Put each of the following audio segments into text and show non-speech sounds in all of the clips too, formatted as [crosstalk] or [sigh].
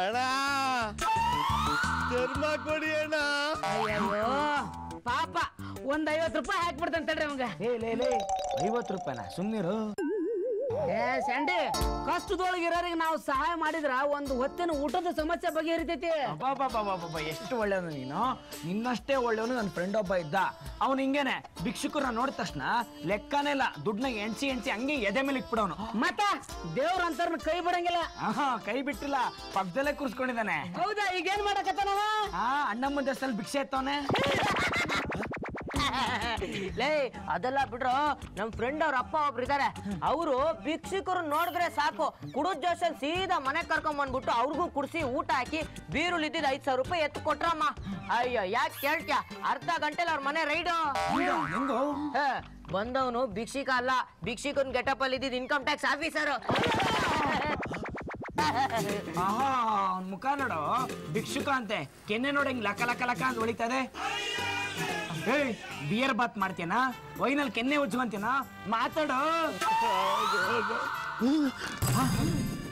ಅಣ್ಣ. ಚರ್ಮ ಕೊಡಿ ಅಣ್ಣ. ಅಯ್ಯೋ ಪಾಪ ಒಂದ್ ಐವತ್ ರೂಪಾಯಿ ಹಾಕ್ಬಿಡ್ತಾನೆ ತಡ್ರಿ ಅವಂಗ. ಲೇ ಲೇ ಲೇ ಐವತ್ತು ರೂಪಾಯಿನ? ಸುಮ್ಮನಿರು ಏ ಸಂಡಿ ಕಷ್ಟದೊಳಗೆ ಇರೋರಿಗೆ ನಾವು ಸಹಾಯ ಮಾಡಿದ್ರ ಒಂದು ಹೊತ್ತಿನ ಊಟದ ಸಮಸ್ಯೆ ಬಗೆಹರಿತೈತಿ. ಅಬ್ಬಬ್ಬಬ್ಬಬ್ಬಬ್ಬ, ಎಷ್ಟು ಒಳ್ಳೆಯವನು ನೀನು? ನಿನ್ನಷ್ಟೇ ಒಳ್ಳೆಯವನು ನನ್ನ ಫ್ರೆಂಡ್ ಒಬ್ಬ ಇದ್ದ. ಅವನು ಹಿಂಗೇನೆ ಭಿಕ್ಷುಕರನ್ನ ನೋಡಿದ ತಕ್ಷಣ ಲೆಕ್ಕನೇ ಇಲ್ಲ ದುಡ್ಡನ್ನ ಎಣ್ಸಿ ಎಣ್ಸಿ ಹಂಗೆ ಎದೆ ಮೇಲೆ ಇಟ್ಬಿಡವನು. ಮತ್ತ ದೇವ್ರ ಅಂತಾರ ಕೈ ಬಿಡಂಗಿಲ್ಲ. ಆಹಾ ಕೈ ಬಿಟ್ಟಿಲ್ಲ ಪಕ್ಕದಲ್ಲೇ ಕೂರ್ಸ್ಕೊಂಡಿದಾನೆ ಹೌದಾ ಈಗೇನ್ ಮಾಡಕತ್ತಾನವ? ಆ ಅಣ್ಣಮ್ಮನ ದೇಶದಲ್ಲಿ ಭಿಕ್ಷೆ ಎತ್ತವನೆ. [laughs] ಲೇ ಅದೆಲ್ಲ ಬಿಡ್ರು ನಮ್ ಫ್ರೆಂಡ್ ಅವ್ರ ಅಪ್ಪ ಒಬ್ರು ಇದಾರೆ. ಅವರು ಭಿಕ್ಷುಕರು ನೋಡಿದ್ರೆ ಸಾಕು. ಕುಡುದ್ ಜೋಶ್ ಸೀದಾ ಮನೆ ಕರ್ಕೊಂಡ್ ಬಂದ್ಬಿಟ್ಟು ಅವ್ರಿಗೂ ಕುಡಿಸಿ ಊಟ ಹಾಕಿ ಬೀರುಲ್ ಇದ್ದಿದ್ ಐದ್ ಸಾವಿರ ರೂಪಾಯಿ ಎತ್ತು ಕೊಟ್ರಮ್ಮ. ಅಯ್ಯೋ ಯಾಕೆ ಕೇಳ್ತ್ಯಾ? ಅರ್ಧ ಗಂಟೆಲಿ ಅವ್ರ ಮನೆ ರೈಡು. ಬಂದವನು ಭಿಕ್ಷಿಕ ಅಲ್ಲ. ಭಿಕ್ಷಿಕನ್ ಗೆಟಪ್ ಅಲ್ಲಿ ಇದ್ದಿದ್ ಇನ್ಕಮ್ ಟ್ಯಾಕ್ಸ್ ಆಫೀಸರ್ ಆಹಾ ಮುಖ ನೋಡು. ಭಿಕ್ಷುಕ ಅಂತೆ. ಕೆನ್ನೆ ನೋಡಿ ಲಕ ಲಕ ಲಕ ಅಂತ ಹೊಳಿತದೆ. ಏಯ್ ಬಿಯರ್ ಬಾತ್ ಮಾಡ್ತೀಯನಾ? ವೈನಲ್ಲಿ ಕೆನ್ನೆ ಉಜ್ಕೊಂತೀನ ಮಾತಾಡು.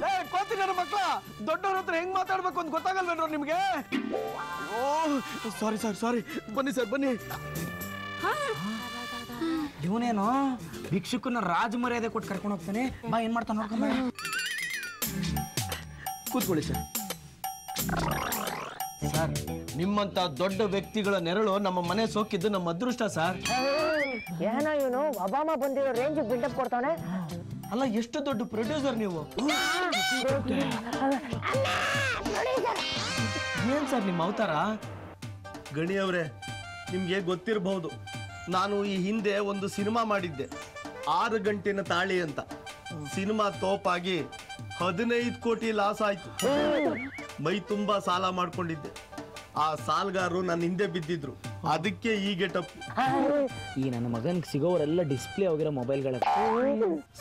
ಏ ನನ್ನ ಮಕ್ಕಳ ದೊಡ್ಡವ್ರ ಹತ್ರ ಹೆಂಗ್ ಮಾತಾಡ್ಬೇಕು ಅಂತ ಗೊತ್ತಾಗಲ್ವೇನ್ರೋ ನಿಮ್ಗೆ? ಓ ಸಾರಿ ಸರ್ ಸಾರಿ ಬನ್ನಿ ಸರ್ ಬನ್ನಿ. ಇವನೇನು? ಭಿಕ್ಷುಕನ ರಾಜ ಮರ್ಯಾದೆ ಕೊಟ್ಟು ಕರ್ಕೊಂಡು ಹೋಗ್ತಾನೆ? ಬಾ ಏನ್ ಮಾಡ್ತಾನೆ ನೋಡ್ಕೊಂಬ. ಕೂತ್ಕೊಳ್ಳಿ ಸರ್. ಸರ್ ನಿಮ್ಮಂತ ದೊಡ್ಡ ವ್ಯಕ್ತಿಗಳ ನೆರಳು ನಮ್ಮ ಮನೆ ಸೋಕಿದ್ದು ನಮ್ಮ ಅದೃಷ್ಟ ಸರ್. ಏನೋ ಇವನು ಒಬಾಮ ಬಂದಿರೋ ರೇಂಜ್ ಬಿಲ್ಡಪ್ ಕೊಡ್ತಾನೆ. ಅಲ್ಲ ಎಷ್ಟು ದೊಡ್ಡ ಪ್ರೊಡ್ಯೂಸರ್ ನೀವು? ಏನ್ ಸರ್ ನಿಮ್ಮ ಅವತಾರ? ಗಣಿ ಅವರೇ ನಿಮ್ಗೆ ಗೊತ್ತಿರಬಹುದು. ನಾನು ಈ ಹಿಂದೆ ಒಂದು ಸಿನಿಮಾ ಮಾಡಿದ್ದೆ. ಆರು ಗಂಟೆನ ತಾಳಿ ಅಂತ. ಸಿನಿಮಾ ತೋಪಾಗಿ ಹದಿನೈದು ಕೋಟಿ ಲಾಸ್ ಆಯ್ತು. ಮೈ ತುಂಬಾ ಸಾಲ ಮಾಡ್ಕೊಂಡಿದ್ದೆ. ಆ ಸಾಲ್ಗಾರು ನನ್ನ ಹಿಂದೆ ಬಿದ್ದಿದ್ರು. ಅದಕ್ಕೆ ಈ ಗೆಟಪ್ ಈ ನನ್ನ ಮಗನ್ಗೆ ಸಿಗೋರೆಲ್ಲ ಡಿಸ್ಪ್ಲೇ ಹೋಗಿರೋ ಮೊಬೈಲ್ಗಳ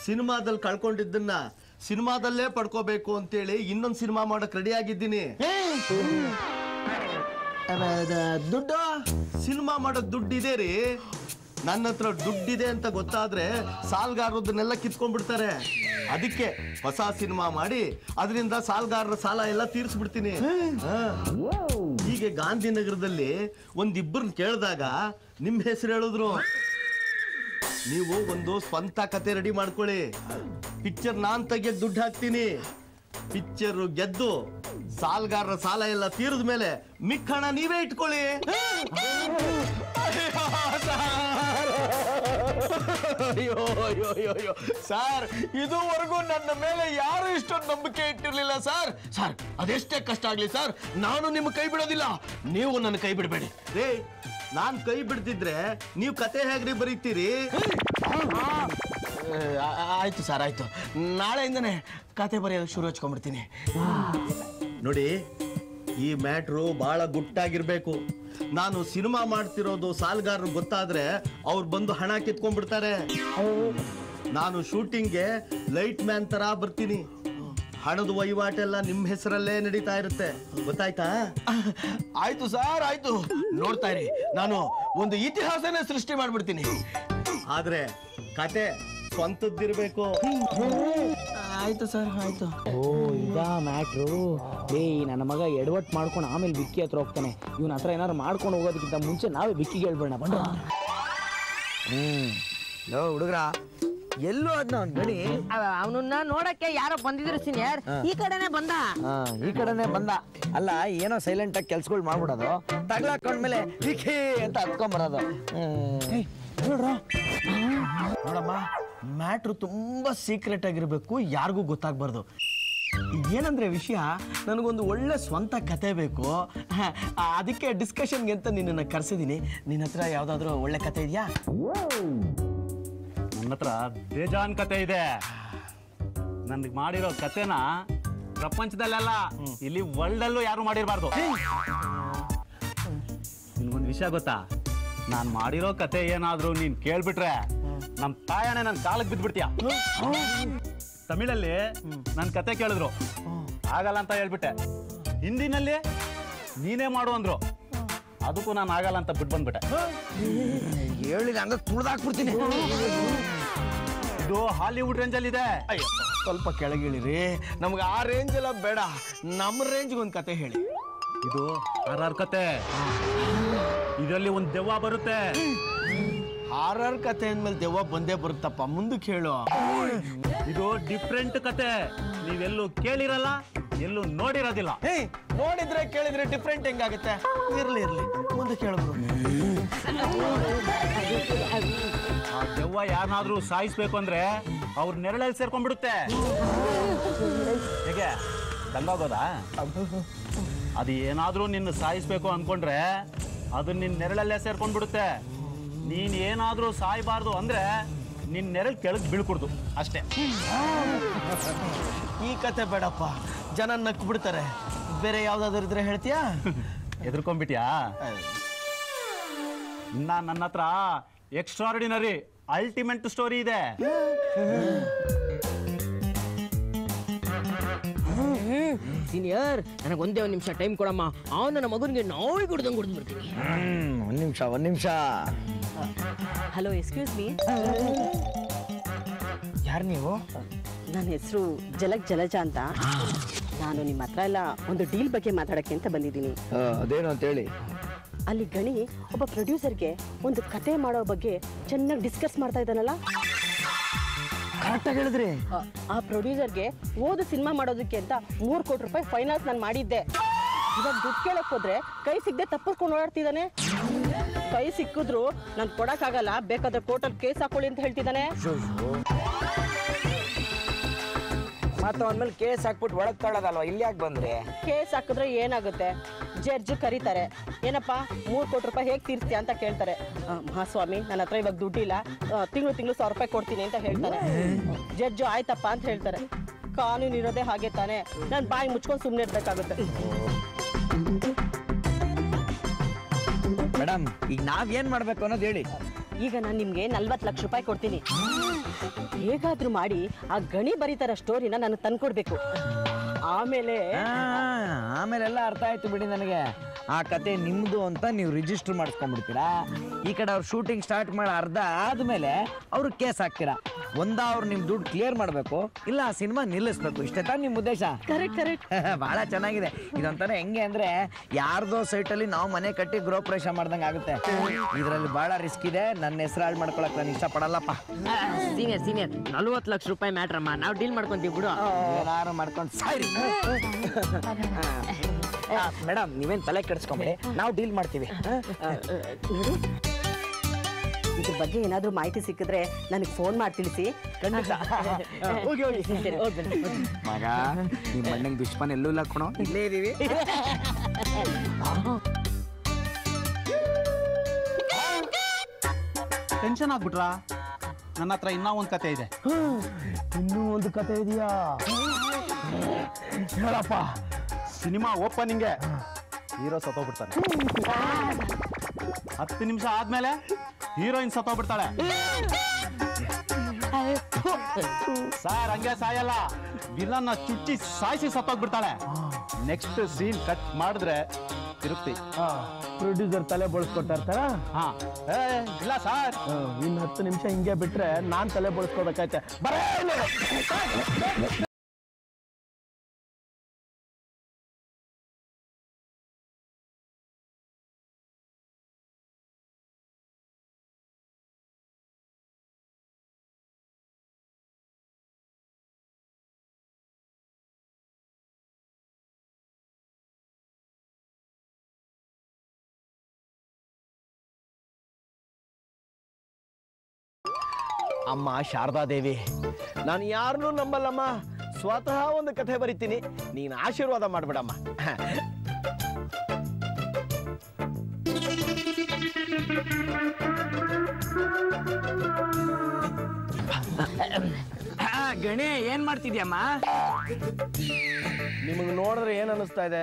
ಸಿನಿಮಾದಲ್ಲಿ ಕಳ್ಕೊಂಡಿದ್ದನ್ನ ಸಿನಿಮಾದಲ್ಲೇ ಪಡ್ಕೋಬೇಕು ಅಂತೇಳಿ ಇನ್ನೊಂದು ಸಿನಿಮಾ ಮಾಡಕ್ ರೆಡಿ ಆಗಿದ್ದೀನಿ. ದುಡ್ಡು? ಸಿನಿಮಾ ಮಾಡೋ ದುಡ್ಡಿದೆ ರೀ. ನನ್ನ ಹತ್ರ ದುಡ್ಡಿದೆ ಅಂತ ಗೊತ್ತಾದ್ರೆ ಸಾಲ್ಗಾರದನ್ನೆಲ್ಲ ಕಿತ್ಕೊಂಡ್ಬಿಡ್ತಾರೆ. ಅದಕ್ಕೆ ಹೊಸ ಸಿನಿಮಾ ಮಾಡಿ ಅದರಿಂದ ಸಾಲ್ಗಾರರ ಸಾಲ ಎಲ್ಲ ತೀರಿಸ್ಬಿಡ್ತೀನಿ. ಹೀಗೆ ಗಾಂಧಿನಗರದಲ್ಲಿ ಒಂದಿಬ್ಬರನ್ನ ಕೇಳಿದಾಗ ನಿಮ್ಮ ಹೆಸರು ಹೇಳಿದ್ರು. ನೀವು ಒಂದು ಸ್ವಂತ ಕತೆ ರೆಡಿ ಮಾಡ್ಕೊಳ್ಳಿ. ಪಿಕ್ಚರ್ ನಾನು ತೆಗೆದು ದುಡ್ಡು ಹಾಕ್ತೀನಿ. ಪಿಕ್ಚರ್ ಗೆದ್ದು ಸಾಲ್ಗಾರರ ಸಾಲ ಎಲ್ಲ ತೀರಿದ ಮೇಲೆ ಮಿಕ್ಕಣ ನೀವೇ ಇಟ್ಕೊಳ್ಳಿ. ಅಯ್ಯೋ ಅಯ್ಯೋ ಅಯ್ಯೋ ಅಯ್ಯೋ. ಸರ್ ಇದುವರೆಗೂ ನನ್ನ ಮೇಲೆ ಯಾರು ಇಷ್ಟೊಂದು ನಂಬಿಕೆ ಇಟ್ಟಿರಲಿಲ್ಲ ಸರ್. ಸರ್ ಅದೆಷ್ಟೇ ಕಷ್ಟ ಆಗಲಿ ಸರ್ ನಾನು ನಿಮ್ಮ ಕೈ ಬಿಡೋದಿಲ್ಲ. ನೀವು ನನ್ನ ಕೈ ಬಿಡಬೇಡಿ. ರೇ ನಾನ್ ಕೈ ಬಿಡ್ತಿದ್ರೆ ನೀವು ಕತೆ ಹೇಗ್ರಿ ಬರೀತೀರಿ? ಆಯ್ತು ಸರ್ ಆಯ್ತು. ನಾಳೆಯಿಂದನೇ ಕತೆ ಬರೆಯೋದು ಶುರು ಹಚ್ಕೊಂಡ್ಬಿಡ್ತೀನಿ. ನೋಡಿ ಈ ಮ್ಯಾಟ್ರು ಬಹಳ ಗುಟ್ಟಾಗಿರ್ಬೇಕು. ನಾನು ಸಿನಿಮಾ ಮಾಡ್ತಿರೋದು ಸಾಲ್ಗಾರರು ಗೊತ್ತಾದ್ರೆ ಅವ್ರು ಬಂದು ಹಣ ಕಿತ್ಕೊಂಡ್ಬಿಡ್ತಾರೆ. ನಾನು ಶೂಟಿಂಗ್ಗೆ ಲೈಟ್ ಮ್ಯಾನ್ ತರ ಬರ್ತೀನಿ. ಹಣದ ವಹಿವಾಟೆಲ್ಲ ನಿಮ್ಮ ಹೆಸರಲ್ಲೇ ನಡೀತಾ ಇರುತ್ತೆ. ಗೊತ್ತಾಯ್ತಾ? ಆಯ್ತು ಸರ್ ಆಯ್ತು. ನೋಡ್ತಾ ಇರಿ ನಾನು ಒಂದು ಇತಿಹಾಸನೇ ಸೃಷ್ಟಿ ಮಾಡ್ಬಿಡ್ತೀನಿ. ಆದ್ರೆ ಕತೆ ಸ್ವಂತದ್ದಿರ್ಬೇಕು. ಆಯ್ತು ಸರ್ ಆಯ್ತು. ಓ ಈಗ ಮ್ಯಾಟ್ರು. ಏಯ್ ನನ್ನ ಮಗ ಎಡವಟ್ ಮಾಡ್ಕೊಂಡು ಆಮೇಲೆ ಬಿಕ್ಕಿ ಹತ್ರ ಹೋಗ್ತಾನೆ. ಇವನ್ ಹತ್ರ ಏನಾರು ಮಾಡ್ಕೊಂಡು ಹೋಗೋದಕ್ಕಿಂತ ಮುಂಚೆ ನಾವೇ ಬಿಕ್ಕಿಗೆ ಹೇಳ್ಬೇಡ ಬಂಡ ಹ್ಮ್. ಲೋ ಹುಡುಗ್ರ ಎಲ್ಲೋ ಅದ್ನ ಅವ್ನ್ ಗಡಿ? ಅವನನ್ನ ನೋಡಕ್ಕೆ ಯಾರೋ ಬಂದಿದ್ರು ಸೀನಿಯರ್ ಈ ಕಡೆನೆ ಬಂದ. ಹಾ ಈ ಕಡೆನೆ ಬಂದ. ಅಲ್ಲ ಏನೋ ಸೈಲೆಂಟ್ ಆಗಿ ಕೆಲ್ಸಗಳು ಮಾಡ್ಬಿಡೋದು. ತಗ್ಲಾಕೊಂಡ್ಮೇಲೆ ಮೇಲೆ ಅಂತ ಹತ್ಕೊಂಡ್ ಬರೋದು. ನೋಡಮ್ಮ. ಮ್ಯಾಟ್ರು ತುಂಬ ಸೀಕ್ರೆಟ್ ಆಗಿರಬೇಕು ಯಾರಿಗೂ ಗೊತ್ತಾಗಬಾರ್ದು. ಏನಂದ್ರೆ ವಿಷಯ ನನಗೊಂದು ಒಳ್ಳೆ ಸ್ವಂತ ಕತೆ ಬೇಕು. ಅದಕ್ಕೆ ಡಿಸ್ಕಷನ್ಗೆ ಅಂತ ನಿನ್ನನ್ನು ಕರೆಸಿದ್ದೀನಿ ನಿನ್ನ ಹತ್ರ ಯಾವುದಾದ್ರೂ ಒಳ್ಳೆ ಕತೆ ಇದೆಯಾ? ನನ್ನ ಹತ್ರ ಬೇಜಾನ್ ಕತೆ ಇದೆ. ನನಗೆ ಮಾಡಿರೋ ಕತೆನ ಪ್ರಪಂಚದಲ್ಲೆಲ್ಲ ಇಲ್ಲಿ ವರ್ಲ್ಡಲ್ಲೂ ಯಾರು ಮಾಡಿರಬಾರ್ದು. ನಿನ್ಗೊಂದು ವಿಷಯ ಗೊತ್ತಾ? ನಾನು ಮಾಡಿರೋ ಕತೆ ಏನಾದರೂ ನೀನು ಕೇಳ್ಬಿಟ್ರೆ ನಮ್ಮ ತಾಯಣೆ ನನ್ನ ಕಾಲಕ್ಕೆ ಬಿದ್ದ್ಬಿಡ್ತೀಯ ತಮಿಳಲ್ಲಿ ನನ್ನ ಕತೆ ಕೇಳಿದ್ರು. ಆಗಲ್ಲ ಅಂತ ಹೇಳ್ಬಿಟ್ಟೆ. ಹಿಂದಿನಲ್ಲಿ ನೀನೇ ಮಾಡು ಅಂದ್ರು. ಅದಕ್ಕೂ ನಾನು ಆಗಲ್ಲ ಅಂತ ಬಿಟ್ಟು ಬಂದ್ಬಿಟ್ಟೆ. ಹೇಳಿಲ್ಲ ಅಂದ್ರೆ ತುಳಿದಾಕ್ಬಿಡ್ತೀನಿ. ಇದು ಹಾಲಿವುಡ್ ರೇಂಜ್ ಅಲ್ಲಿ ಇದೆ ಸ್ವಲ್ಪ ಕೆಳಗಿಳಿರಿ. ನಮ್ಗೆ ಆ ರೇಂಜ್ ಎಲ್ಲ ಬೇಡ. ನಮ್ಮ ರೇಂಜ್ಗೆ ಒಂದು ಕತೆ ಹೇಳಿ. ಇದು ಆರ್ ಕತೆ. ಇದರಲ್ಲಿ ಒಂದು ದೆವ್ವ ಬರುತ್ತೆ. ಹಾರರ್ ಕತೆ ಅಂದ್ಮೇಲೆ ದೆವ್ವ ಬಂದೇ ಬರುತ್ತಪ್ಪ. ಮುಂದಕ್ಕೆ ಹೇಳು. ಇದು ಡಿಫ್ರೆಂಟ್ ಕತೆ. ನೀವೆಲ್ಲೂ ಕೇಳಿರಲ್ಲ ಎಲ್ಲೂ ನೋಡಿರೋದಿಲ್ಲ. ಹೇ ನೋಡಿದ್ರೆ ಕೇಳಿದ್ರೆ ಡಿಫ್ರೆಂಟ್ ಹೆಂಗಾಗುತ್ತೆ? ಇರ್ಲಿ ಇರ್ಲಿ. ಮುಂದೆ ಕೇಳಬಹುದು ಆ ದೆವ್ವ ಯಾರನ್ನಾದ್ರೂ ಸಾಯಿಸ್ಬೇಕು ಅಂದ್ರೆ ಅವ್ರ ನೆರಳಲ್ಲಿ ಸೇರ್ಕೊಂಡ್ಬಿಡುತ್ತೆ. ಹೇಗೆ? ದಂಗಾಗೋದಾ? ಅದು ಏನಾದ್ರೂ ನಿನ್ನ ಸಾಯಿಸ್ಬೇಕು ಅನ್ಕೊಂಡ್ರೆ ಅದು ನಿನ್ನ ನೆರಳಲ್ಲೇ ಸೇರ್ಕೊಂಡ್ಬಿಡುತ್ತೆ. ನೀನ್ ಏನಾದ್ರೂ ಸಾಯ್ಬಾರ್ದು ಅಂದ್ರೆ ನಿನ್ನ ನೆರಳು ಕೆಳಗೆ ಬೀಳ್ಕೊಡ್ದು. ಅಷ್ಟೇ. ಈ ಕತೆ ಬೇಡಪ್ಪ. ಜನ ನಕ್ ಬಿಡ್ತಾರೆ ಬೇರೆ ಯಾವ್ದಾದ್ರು ಇದ್ರೆ ಹೇಳ್ತೀಯಾ? [laughs] ಎದ್ರಕೊಂಡ್ಬಿಟ್ಯಾ? ಇನ್ನ ನನ್ನ ಹತ್ರ ಎಕ್ಸ್ಟ್ರಾರ್ಡಿನರಿ ಅಲ್ಟಿಮೇಟ್ ಸ್ಟೋರಿ ಇದೆ. ಸೀನಿಯರ್ ನನಗೆ ಒಂದೇ ಒಂದು ನಿಮಿಷ ಟೈಮ್ ಕೊಡಮ್ಮ. ಅವನ ನನ್ನ ಮಗನಿಗೆ ನಾವೇ ಕುಡ್ದಂಗೆ ಕುಡ್ದು ಬರ್ತೀನಿ ಹ್ಮ್ ಒಂದ್ ನಿಮಿಷ ಒಂದ್ ನಿಮಿಷ. ಹಲೋ ಎಕ್ಸ್ಕ್ಯೂಸ್ ಮೀ ಯಾರು ನೀವು? ನನ್ನ ಹೆಸರು ಜಲಕ್ ಜಲಜ ಅಂತ. ನಾನು ನಿಮ್ಮ ಹತ್ರ ಎಲ್ಲ ಒಂದು ಡೀಲ್ ಬಗ್ಗೆ ಮಾತಾಡಕ್ಕೆ ಅಂತ ಬಂದಿದ್ದೀನಿ. ಅದೇನು ಅಂತ ಹೇಳಿ. ಅಲ್ಲಿ ಗಣಿ ಒಬ್ಬ ಪ್ರೊಡ್ಯೂಸರ್ಗೆ ಒಂದು ಕತೆ ಮಾಡೋ ಬಗ್ಗೆ ಚೆನ್ನಾಗಿ ಡಿಸ್ಕಸ್ ಮಾಡ್ತಾ ಇದ್ದಾನಲ್ಲ? ಕರೆಕ್ಟಾಗಿ ಹೇಳಿದ್ರಿ. ಆ- ಆ ಪ್ರೊಡ್ಯೂಸರ್ಗೆ ಓದು ಸಿನಿಮಾ ಮಾಡೋದಕ್ಕೆ ಅಂತ ಮೂರು ಕೋಟಿ ರೂಪಾಯಿ ಫೈನಾನ್ಸ್ ನಾನು ಮಾಡಿದ್ದೆ. ಇವಾಗ ದುಡ್ಡು ಕೇಳಕ್ ಹೋದ್ರೆ ಕೈ ಸಿಗದೆ ತಪ್ಪಿಸ್ಕೊಂಡು ಓಡಾಡ್ತಿದ್ದಾನೆ ಕೈ ಸಿಕ್ಕಿದ್ರು ನಾನು ಕೊಡಕ್ಕಾಗಲ್ಲ ಬೇಕಾದ್ರೆ ಕೋರ್ಟಲ್ಲಿ ಕೇಸ್ ಹಾಕೊಳ್ಳಿ ಅಂತ ಹೇಳ್ತಿದ್ದಾನೆ. ಮತ್ತೆ ಮೇಲೆ ಕೇಸ್ ಹಾಕ್ಬಿಟ್ಟು ಒಳಗ್ ತಳ್ಳೋದಲ್ವಾ? ಇಲ್ಲಿ ಯಾಕೆ ಬಂದ್ರಿ? ಕೇಸ್ ಹಾಕಿದ್ರೆ ಏನಾಗುತ್ತೆ? ಜಡ್ಜ್ ಕರೀತಾರೆ. ಏನಪ್ಪ ಮೂರು ಕೋಟಿ ರೂಪಾಯಿ ಹೇಗೆ ತೀರ್ಸ್ತೀಯ ಅಂತ ಕೇಳ್ತಾರೆ. ಮಹಾಸ್ವಾಮಿ ನನ್ನ ಹತ್ರ ಇವಾಗ ದುಡ್ಡಿಲ್ಲ. ತಿಂಗಳು ತಿಂಗಳು ಸಾವಿರ ರೂಪಾಯಿ ಕೊಡ್ತೀನಿ ಅಂತ ಹೇಳ್ತಾರೆ. ಜಡ್ಜು ಆಯ್ತಪ್ಪ ಅಂತ ಹೇಳ್ತಾರೆ. ಕಾನೂನು ಇರೋದೇ ಹಾಗೆ ತಾನೆ. ನಾನು ಬಾಯಿ ಮುಚ್ಕೊಂಡು ಸುಮ್ಮನೆ ಇರ್ಬೇಕಾಗುತ್ತೆ. ಮೇಡಮ್ ಈಗ ನಾವ್ ಏನ್ ಮಾಡ್ಬೇಕು ಅನ್ನೋದು ಹೇಳಿ. ಈಗ ನಾನು ನಿಮಗೆ ನಲ್ವತ್ತು ಲಕ್ಷ ರೂಪಾಯಿ ಕೊಡ್ತೀನಿ. ಹೇಗಾದ್ರೂ ಮಾಡಿ ಆ ಗಣಿ ಬರೀತಾರ ಸ್ಟೋರಿನ ನನಗೆ ತಂದ್ಕೊಡ್ಬೇಕು. ಆಮೇಲೆ ಆ, ಆಮೇಲೆಲ್ಲ ಅರ್ಥ ಆಯ್ತು ಬಿಡಿ ನನಗೆ. ಆ ಕತೆ ನಿಮ್ದು ಅಂತ ನೀವು ರಿಜಿಸ್ಟರ್ ಮಾಡಿಸ್ಕೊಂಡ್ಬಿಡ್ತೀರಾ? ಈ ಕಡೆ ಅವ್ರು ಶೂಟಿಂಗ್ ಸ್ಟಾರ್ಟ್ ಮಾಡಿ ಅರ್ಧ ಆದ್ಮೇಲೆ ಅವ್ರಿಗೆ ಕೇಸ್ ಹಾಕ್ತೀರಾ. ಒಂದ ಅವ್ರು ನಿಮ್ ದುಡ್ಡು ಕ್ಲಿಯರ್ ಮಾಡಬೇಕು ಇಲ್ಲ ಆ ಸಿನಿಮಾ ನಿಲ್ಲಿಸ್ಬೇಕು. ಇಷ್ಟೇ ತಾನೆ ನಿಮ್ಮ ಉದ್ದೇಶ? ಕರೆಕ್ಟ್ ಕರೆಕ್ಟ್ ಬಹಳ ಚೆನ್ನಾಗಿದೆ. ಇದೊಂಥರ ಹೆಂಗೆ ಅಂದ್ರೆ ಯಾರ್ದೋ ಸೈಟಲ್ಲಿ ನಾವು ಮನೆ ಕಟ್ಟಿ ಗೃಹ ಪ್ರವೇಶ ಮಾಡ್ದಂಗೆ ಆಗುತ್ತೆ. ಇದರಲ್ಲಿ ಬಹಳ ರಿಸ್ಕ್ ಇದೆ. ನನ್ನ ಹೆಸರು ಹಾಳು ಮಾಡ್ಕೊಳಕ್ ನಾನು ಇಷ್ಟಪಡಲ್ಲಪ್ಪ. ಸೀನಿಯರ್ ಸೀನಿಯರ್ ನಲ್ವತ್ತು ಲಕ್ಷ ರೂಪಾಯಿ ಮ್ಯಾಟ್ರಮ್ಮ. ನಾವು ಡೀಲ್ ಮಾಡ್ಕೊಂತೀವಿ ಬಿಡು. ಏನಾರು ಮಾಡ್ಕೊಂಡು ಸಾಯ್ರಿ. [laughs] ಮೇಡಮ್ ನೀವೇನ್ ತಲೆ ಕೆಡಿಸ್ಕೊಂಬಿಡಿ. ನಾವು ಡೀಲ್ ಮಾಡ್ತೀವಿ. ನೋಡು ಇದ್ರ ಬಗ್ಗೆ ಏನಾದ್ರೂ ಮಾಹಿತಿ ಸಿಕ್ಕಿದ್ರೆ ನನಗೆ ಫೋನ್ ಮಾಡಿ ತಿಳಿಸಿ. [laughs] ಮಗ ನಿಮ್ಮ ಮಣ್ಣಂಗೆ ದುಷ್ಮನ್ ಎಲ್ಲೂ ಇಲ್ಲ ಕಣೋ. ಇಲ್ಲೇ ಇದೀವಿ. ಟೆನ್ಷನ್ ಆಗ್ಬಿಟ್ರಾ? ನನ್ನ ಹತ್ರ ಇನ್ನೂ ಒಂದು ಕತೆ ಇದೆ. ಇನ್ನೂ ಒಂದು ಕತೆ ಇದೆಯಾ? ಹೇಳಪ್ಪ ಸಿನಿಮಾ ಓಪನಿಂಗೆ. ಹೀರೋ ಸತ್ತೋಗ್ಬಿಡ್ತಾನೆ. ಹತ್ತು ನಿಮಿಷ ಆದ್ಮೇಲೆ ಹೀರೋಯಿನ್ ಸತ್ತೋಗ್ಬಿಡ್ತಾಳೆ. ಸರ್ ಹಂಗೆ ಸಾಯಲ್ಲ. ವಿಲನ್ನ ಚುಚ್ಚಿ ಸಾಯಿಸಿ ಸತ್ತೋಗ್ಬಿಡ್ತಾಳೆ. ನೆಕ್ಸ್ಟ್ ಸೀನ್ ಕಟ್ ಮಾಡಿದ್ರೆ ತಿರುಪ್ತಿ ಪ್ರೊಡ್ಯೂಸರ್ ತಲೆ ಬಳಸ್ಕೊತಾ ಇರ್ತಾರ? ಹಾ. ಏ ಇಲ್ಲ ಸರ್. ಇನ್ನು ಹತ್ತು ನಿಮಿಷ ಹಿಂಗೆ ಬಿಟ್ರೆ ನಾನ್ ತಲೆ ಬಳಸ್ಕೊಬೇಕಾಯ್ತೆ. ಬರೇ ಅಮ್ಮ ಶಾರದಾದೇವಿ ನಾನು ಯಾರನ್ನೂ ನಂಬಲ್ಲಮ್ಮ. ಸ್ವತಃ ಒಂದು ಕಥೆ ಬರಿತೀನಿ. ನೀನು ಆಶೀರ್ವಾದ ಮಾಡ್ಬಿಡಮ್ಮ. ಗಣಿ ಏನ್ ಮಾಡ್ತಿದ್ಯಮ್ಮ? ನಿಮಗೆ ನೋಡಿದ್ರೆ ಏನು ಅನಿಸ್ತಾ ಇದೆ?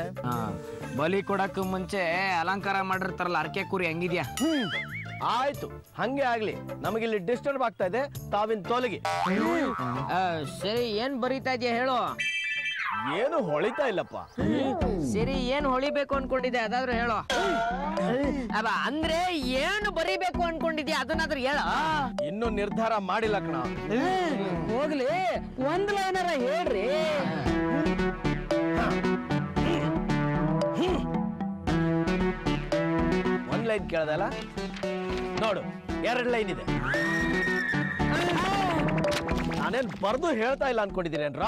ಬಲಿ ಕೊಡಕ್ ಮುಂಚೆ ಅಲಂಕಾರ ಮಾಡಿರ್ತಾರಲ್ಲ ಅರ್ಕೆ ಕುರಿ ಹೆಂಗಿದ್ಯಾ? ಆಯ್ತು ಹಂಗೆ ಆಗ್ಲಿ. ನಮಗಿಲ್ಲಿ ಡಿಸ್ಟರ್ಬ್ ಆಗ್ತಾ ಇದೆ. ತಾವಿನ್ ತೊಲಗಿ. ಸರಿ ಏನ್ ಬರೀತಾ ಇದೆಯಾ ಹೇಳು. ಏನು ಹೊಳಿತಾ ಇಲ್ಲಪ್ಪ. ಸರಿ ಏನ್ ಹೊಳಿಬೇಕು ಅನ್ಕೊಂಡಿದ್ದೆ ಅದಾದ್ರೂ ಹೇಳೋ. ಅಂದ್ರೆ ಏನು ಬರಿಬೇಕು ಅನ್ಕೊಂಡಿದ್ಯಾ? ಅದನ್ನಾದ್ರೂ ಹೇಳ. ಇನ್ನು ನಿರ್ಧಾರ ಮಾಡಿಲ್ಲ ಕಣ. ಹೋಗ್ಲಿ ಒಂದ್ ಲೈನರ ಹೇಳ್ರಿ. ಒಂದ್ ಲೈನ್ ಕೇಳ್ದಲ್ಲ? ನೋಡು ಎರಡು ಲೈನ್ ಇದೆ. ನಾನೇನ್ ಬರ್ದು ಹೇಳ್ತಾ ಇಲ್ಲ ಅನ್ಕೊಂಡಿದ್ದೀರೇನ್ರ?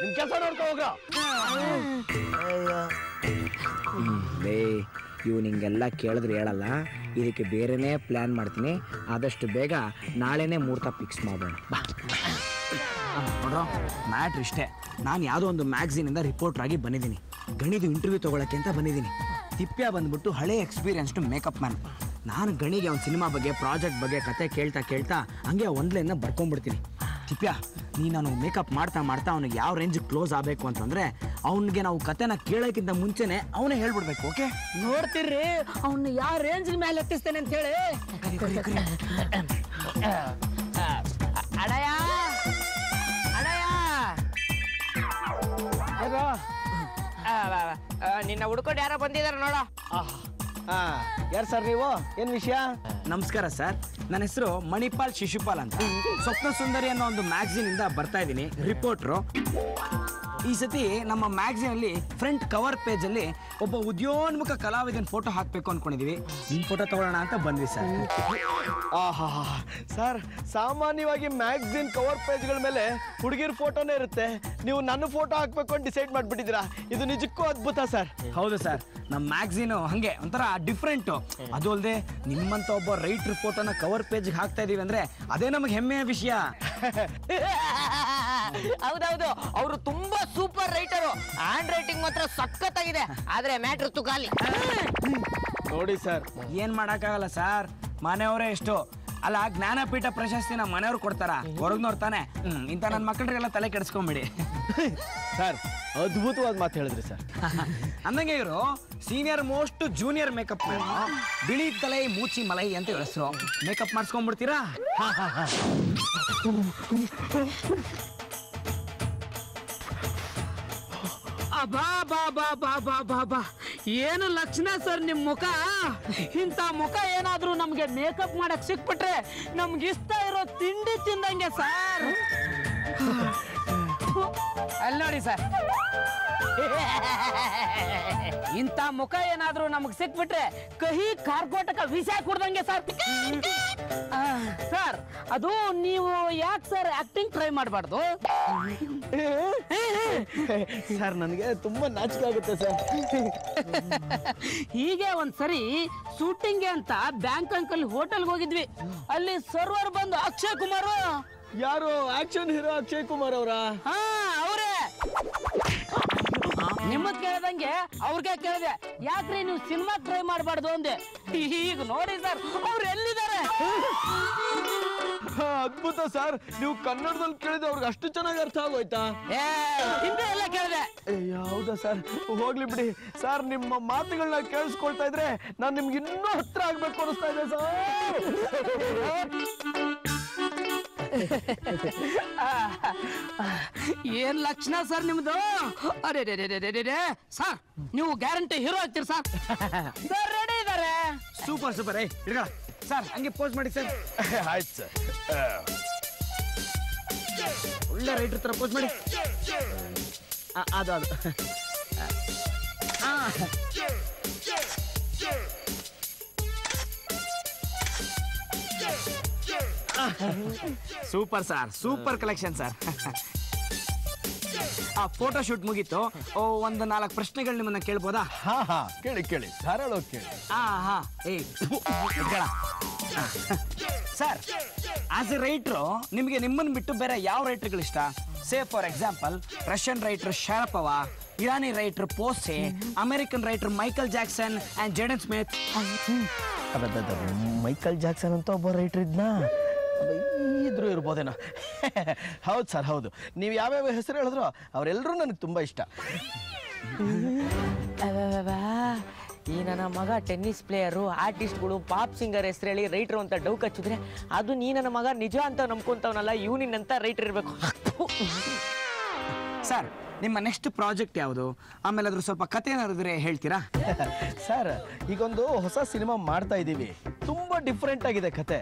ನಿಮ್ ಕೆಲಸ ನೋಡ್ಕೊ ಹೋಗ ಲೇ ಹಿಂಗೆಲ್ಲ ಕೇಳಿದ್ರೆ ಹೇಳಲ್ಲ. ಇದಕ್ಕೆ ಬೇರೆನೇ ಪ್ಲ್ಯಾನ್ ಮಾಡ್ತೀನಿ. ಆದಷ್ಟು ಬೇಗ ನಾಳೆನೇ ಮುಹೂರ್ತ ಫಿಕ್ಸ್ ಮಾಡೋಣ ನೋಡ್ರೋ ಮ್ಯಾಟ್ರ್ ಇಷ್ಟೇ. ನಾನು ಯಾವುದೋ ಒಂದು ಮ್ಯಾಗ್ಝಿನಿಂದ ರಿಪೋರ್ಟರ್ ಆಗಿ ಬಂದಿದ್ದೀನಿ. ಗಣಿದು ಇಂಟರ್ವ್ಯೂ ತೊಗೊಳಕ್ಕೆ ಅಂತ ಬಂದಿದ್ದೀನಿ. ತಿಪ್ಪ್ಯ ಬಂದ್ಬಿಟ್ಟು ಹಳೆ ಎಕ್ಸ್ಪೀರಿಯನ್ಸ್ಡ್ ಮೇಕಪ್ ಮ್ಯಾನ್ ನಾನು ಗಣಿಗೆ ಅವ್ನ ಸಿನಿಮಾ ಬಗ್ಗೆ ಪ್ರಾಜೆಕ್ಟ್ ಬಗ್ಗೆ ಕತೆ ಕೇಳ್ತಾ ಕೇಳ್ತಾ ಹಂಗೆ ಒಂದ್ಲೆಯನ್ನು ಬರ್ಕೊಂಡ್ಬಿಡ್ತೀನಿ. ತಿಪ್ಪ್ಯ ನೀನು ನಾನು ಮೇಕಪ್ ಮಾಡ್ತಾ ಮಾಡ್ತಾ ಅವ್ನಿಗೆ ಯಾವ ರೇಂಜ್ ಕ್ಲೋಸ್ ಆಗಬೇಕು ಅಂತಂದ್ರೆ ಅವನಿಗೆ ನಾವು ಕತೆನ ಕೇಳೋಕ್ಕಿಂತ ಮುಂಚೆನೆ ಅವನೇ ಹೇಳ್ಬಿಡ್ಬೇಕು ಓಕೆ ನೋಡ್ತಿರ್ರಿ ಅವನ್ನ ಯಾವ ರೇಂಜ್ ಮೇಲೆ ಎತ್ತಿಸ್ತೇನೆ ಅಂತ ಹೇಳಿ. ಅಡಯ ಅಡಯ ಆ, ಬಾ, ಬಾ. ಆ, ನಿನ್ನ ಹುಡ್ಕೊಂಡು ಯಾರೋ ಬಂದಿದಾರ ನೋಡೋ. ಯಾರು ಸರ್ ನೀವು? ಏನ್ ವಿಷಯ? ನಮಸ್ಕಾರ ಸರ್ ನನ್ನ ಹೆಸರು ಮಣಿಪಾಲ್ ಶಿಶುಪಾಲ್ ಅಂತ. ಸ್ವಪ್ನ ಸುಂದರಿ ಅನ್ನೋ ಒಂದು ಮ್ಯಾಗ್ಝಿನ್ ಇಂದ ಬರ್ತಾ ಇದ್ದೀನಿ. ರಿಪೋರ್ಟ್ರು ಈ ಸತಿ ನಮ್ಮ ಮ್ಯಾಗ್ಝಿನ್ ಅಲ್ಲಿ ಫ್ರಂಟ್ ಕವರ್ ಪೇಜ್ ಅಲ್ಲಿ ಒಬ್ಬ ಉದ್ಯೋನ್ಮುಖ ಕಲಾವಿದನ ಫೋಟೋ ಹಾಕ್ಬೇಕು ಅನ್ಕೊಂಡಿದೀವಿ. ನಿಮ್ ಫೋಟೋ ತಗೊಳ್ಳೋಣ ಅಂತ ಬಂದ್ವಿ ಸರ್. ಆಹಾ ಸರ್ ಸಾಮಾನ್ಯವಾಗಿ ಮ್ಯಾಗ್ಝಿನ್ ಕವರ್ ಪೇಜ್ಗಳ ಮೇಲೆ ಹುಡುಗಿರ್ ಫೋಟೋನೇ ಇರುತ್ತೆ. ನೀವು ನನ್ನ ಫೋಟೋ ಹಾಕ್ಬೇಕು ಅಂತ ಡಿಸೈಡ್ ಮಾಡ್ಬಿಟ್ಟಿದ್ದೀರಾ? ಇದು ನಿಜಕ್ಕೂ ಅದ್ಭುತ ಸರ್. ಹೌದು ಸರ್. ನಮ್ಮ ಮ್ಯಾಗ್ಝಿನ್ ಹಂಗೆ ಒಂಥರ ಡಿಫ್ರೆಂಟು. ಅದು ಅಲ್ಲದೆ ನಿಮ್ಮಂತ ಒಬ್ಬ ರೈಟ್ರ್ ಫೋಟೋನ ಕವರ್ ಪೇಜ್ಗೆ ಹಾಕ್ತಾ ಇದೀವಿ ಅಂದ್ರೆ ಅದೇ ನಮಗೆ ಹೆಮ್ಮೆಯ ವಿಷಯ. [laughs] [laughs] ಹೌದೌದು ಅವರು ತುಂಬಾ ಸೂಪರ್ ರೈಟರು ಹ್ಯಾಂಡ್ ರೈಟಿಂಗ್ ಮಾತ್ರ ಸಖತ್ತಾಗಿದೆ. ಆದ್ರೆ ಮ್ಯಾಟ್ರ್ ತುಕಾಲಿ ನೋಡಿ ಸರ್ ಏನ್ ಮಾಡಕ್ಕಾಗಲ್ಲ ಸರ್? ಮನೆಯವರೇ ಎಷ್ಟು ಅಲ್ಲ ಜ್ಞಾನಪೀಠ ಪ್ರಶಸ್ತಿನ ಮನೆಯವ್ರು ಕೊಡ್ತಾರ? ಹೊರಗ್ನವ್ರು ತಾನೆ? ಇಂತ ಇಂಥ ನನ್ನ ಮಕ್ಕಳಿಗೆಲ್ಲ ತಲೆ ಕೆಡಿಸ್ಕೊಂಬಿಡಿ. ಸರ್ ಅದ್ಭುತವಾದ ಮಾತು ಹೇಳಿದ್ರಿ ಸರ್. [laughs] ಅಂದಂಗೆ ಇವರು ಸೀನಿಯರ್ ಮೋಸ್ಟ್ ಜೂನಿಯರ್ ಮೇಕಪ್ ಬಿಳಿ ತಲೆ ಮೂಚಿ ಮಲೈ ಅಂತ ಹೇಳಿಸ್ರು ಮೇಕಪ್ ಮಾಡಿಸ್ಕೊಂಡ್ಬಿಡ್ತೀರಾ [laughs] ಬಾ ಬಾ ಬಾ ಬಾ ಬಾ ಬಾ ಬಾ. ಏನು ಲಕ್ಷಣ ಸರ್ ನಿಮ್ಮ ಮುಖ? ಇಂಥ ಮುಖ ಏನಾದರೂ ನಮಗೆ ಮೇಕಪ್ ಮಾಡಕ್ ಸಿಕ್ಬಿಟ್ರೆ ನಮ್ಗೆ ಇಷ್ಟ ಇರೋ ತಿಂಡಿ ತಿಂದಂಗೆ ಸರ್. ಅಲ್ಲಿ ನೋಡಿ ಸರ್. ಇಂಥ ಮುಖ ಏನಾದ್ರೂ ನಮಗ್ ಸಿಕ್ಬಿಟ್ರೆ ಕಹಿ ಕಾರ್ಕೋಟಕ ವಿಷ ಕುಡ್ದಂಗೆ ಸರ್ ಸರ್ ಅದು ನೀವು ಯಾಕೆ ಸರ್ ಆಕ್ಟಿಂಗ್ ಟ್ರೈ ಮಾಡಬಾರ್ದು? ಸರ್ ನನಗೆ ತುಂಬಾ ನಾಚಿಕೆ ಆಗುತ್ತೆ ಸರ್. ಹೀಗೆ ಒಂದ್ಸರಿ ಶೂಟಿಂಗ್ಗೆ ಅಂತ ಬ್ಯಾಂಕ್ ಅಂಕಲ್ ಹೋಟೆಲ್ಗೆ ಹೋಗಿದ್ವಿ. ಅಲ್ಲಿ ಸರ್ವರ್ ಬಂದು ಅಕ್ಷಯ್ ಕುಮಾರ್. ಯಾರು? ಆಕ್ಷನ್ ಹೀರೋ ಅಕ್ಷಯ್ ಕುಮಾರ್ ಅವರ? ಹಾ ನಿಮ್ಮದ್ ಕೇಳ್ದಂಗೆ ಅವ್ರಿಗೆ ಕೇಳಿದೆ ಯಾಕ್ರಿ ನೀವು ಸಿನಿಮಾ ಟ್ರೈ ಮಾಡಬಾರ್ದು? ಅಂದೆ. ಈಗ ನೋಡಿ ಸರ್ ಅವ್ರು ಎಲ್ಲಿದ್ದಾರೆ? ಅದ್ಭುತ ಸರ್. ನೀವು ಕನ್ನಡದಲ್ಲಿ ಕೇಳಿದ್ರೆ ಅವ್ರಿಗೆ ಅಷ್ಟು ಚೆನ್ನಾಗಿ ಅರ್ಥ ಆಗೋಯ್ತಾ? ಏ, ಹಿಂದೆ ಎಲ್ಲ ಕೇಳಿದೆ. ಹೌದಾ ಸರ್? ಹೋಗ್ಲಿ ಬಿಡಿ. ಸರ್ ನಿಮ್ಮ ಮಾತುಗಳನ್ನ ಕೇಳಿಸ್ಕೊಳ್ತಾ ಇದ್ರೆ ನಾನು ನಿಮ್ಗೆ ಇನ್ನೂ ಹತ್ರ ಆಗ್ಬೇಕು ಅನಿಸ್ತಾ ಇದೆ [laughs] ಏನ್ ಲಕ್ಷಣ ಸರ್ ನಿಮ್ದು? ಅರೆ ರೇ ರೇ ರೇ ರೇ ರೇ ರೇ. ಸರ್ ನೀವು ಗ್ಯಾರಂಟಿ ಹೀರೋ ಆಗ್ತೀರಿ ಸರ್. ಸರ್ ರೆಡಿ ಇದಾರೆ? Super super. ಏ ಇಡ್ಗಳ ಸರ್ ಹಂಗೆ ಪೋಸ್ಟ್ ಮಾಡಿ ಸರ್. ಆಯ್ತು ಸರ್. ಒಳ್ಳೆ ರೈಟರ್ ತರ ಪೋಸ್ಟ್ ಮಾಡಿ. ಅದು ಅದು. ಅದು super sir super collection sir ಆ ಫೋಟೋ ಶೂಟ್ ಮುಗೀತು. ಓ ಒಂದು ನಾಲ್ಕು ಪ್ರಶ್ನೆಗಳು ನಿಮ್ಮನ್ನ ಕೇಳ್ಬೋದಾ? ಹಾ ಹಾ. ಕೇಳಿ ಕೇಳಿ. ಧಾರಾಳವಾಗಿ ಕೇಳಿ. ಹಾ. ಏ ಸರ್ ಆಸ್ ಎ ರೈಟ್ರು ನಿಮಗೆ ನಿಮ್ಮನ್ನು ಬಿಟ್ಟು ಬೇರೆ ಯಾವ ರೈಟರ್ಗಳು ಇಷ್ಟ? Say for example Russian writer Sharapova Irani writer ಪೋಸೆ American writer Michael Jackson and Jaden Smith Michael Jackson ಅಂತ ಒಬ್ಬ ರೈಟರ್ ಇದ್ನಾ? ಇದ್ರು ಇರ್ಬೋದೇನೋ. ಹೌದು ಸರ್ ಹೌದು. ನೀವು ಯಾವ್ಯಾವ ಹೆಸರು ಹೇಳಿದ್ರು ಅವರೆಲ್ಲರೂ ನನಗೆ ತುಂಬ ಇಷ್ಟ. ಈ ನನ್ನ ಮಗ ಟೆನ್ನಿಸ್ ಪ್ಲೇಯರು ಆರ್ಟಿಸ್ಟ್ಗಳು ಪಾಪ್ ಸಿಂಗರ್ ಹೆಸರು ಹೇಳಿ ರೈಟ್ರು ಅಂತ ಡೌಕ್ ಹಚ್ಚಿದ್ರೆ ಅದು ನೀ ನನ್ನ ಮಗ ನಿಜ ಅಂತ ನಂಬ್ಕೊಂತವನಲ್ಲ ಇವ್ನಿನ್ ಅಂತ ರೈಟರ್ ಇರಬೇಕು. ಸರ್ ನಿಮ್ಮ ನೆಕ್ಸ್ಟ್ ಪ್ರಾಜೆಕ್ಟ್ ಯಾವುದು? ಆಮೇಲೆ ಅದ್ರ ಸ್ವಲ್ಪ ಕತೆ ಏನಾದ್ರೆ ಇದ್ರೆ ಹೇಳ್ತೀರಾ? [laughs] ಸರ್ ಈಗೊಂದು ಹೊಸ ಸಿನಿಮಾ ಮಾಡ್ತಾ ಇದ್ದೀವಿ ತುಂಬ ಡಿಫ್ರೆಂಟ್ ಆಗಿದೆ ಕತೆ